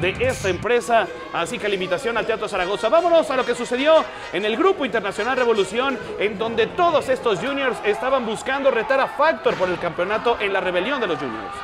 de esta empresa. Así que la invitación al Teatro Zaragoza. Vámonos a lo que sucedió en el Grupo Internacional Revolución, en donde todos estos juniors estaban buscando retar a Factor por el campeonato en la rebelión de los juniors.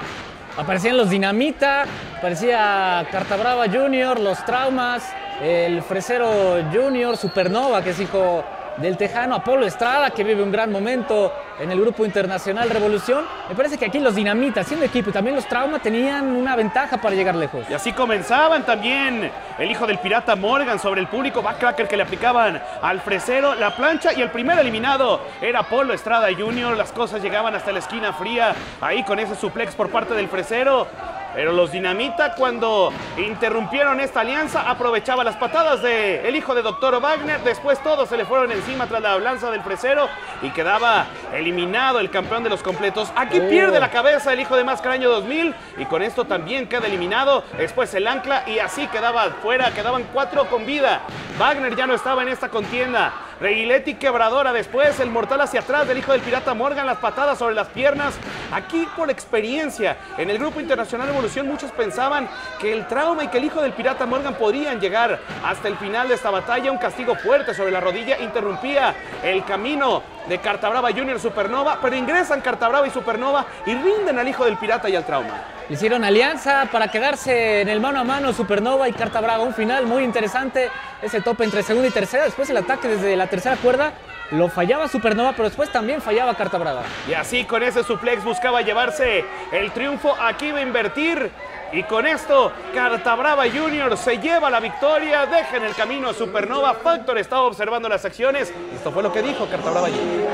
Aparecían los Dinamita, aparecía Carta Brava Junior, los Traumas, el Fresero Junior, Supernova, que es hijo del Tejano, Apolo Estrada, que vive un gran momento en el Grupo Internacional Revolución. Me parece que aquí los Dinamitas, siendo equipo y también los Trauma, tenían una ventaja para llegar lejos. Y así comenzaban también el hijo del pirata Morgan sobre el público backcracker que le aplicaban al fresero, la plancha y el primer eliminado era Apolo Estrada Jr. Las cosas llegaban hasta la esquina fría, ahí con ese suplex por parte del fresero. Pero los Dinamita cuando interrumpieron esta alianza aprovechaba las patadas del el hijo de Doctor Wagner. Después todos se le fueron encima tras la lanza del fresero y quedaba eliminado el campeón de los completos. Aquí Oh. pierde la cabeza el hijo de Mascaraño 2000 y con esto también queda eliminado. Después el ancla y así quedaba fuera, quedaban cuatro con vida. Wagner ya no estaba en esta contienda. Reguiletti quebradora después, el mortal hacia atrás del hijo del pirata Morgan, las patadas sobre las piernas. Aquí por experiencia, en el Grupo Internacional Evolución muchos pensaban que el trauma y que el hijo del pirata Morgan podrían llegar hasta el final de esta batalla. Un castigo fuerte sobre la rodilla interrumpía el camino de Cartabrava Junior Supernova, pero ingresan Cartabrava y Supernova y rinden al hijo del pirata y al trauma. Hicieron alianza para quedarse en el mano a mano Supernova y Carta Brava. Un final muy interesante, ese tope entre segunda y tercera. Después el ataque desde la tercera cuerda lo fallaba Supernova, pero después también fallaba Carta Brava. Y así con ese suplex buscaba llevarse el triunfo. Aquí va a invertir. Y con esto, Cartabrava Junior se lleva la victoria. Deja en el camino a Supernova. Factor estaba observando las acciones. Esto fue lo que dijo Cartabrava Junior.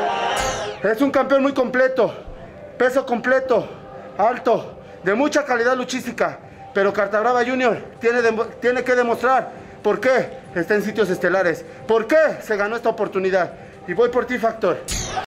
Es un campeón muy completo, peso completo, alto, de mucha calidad luchística. Pero Cartabrava Junior tiene, tiene que demostrar por qué está en sitios estelares, por qué se ganó esta oportunidad. Y voy por ti, Factor.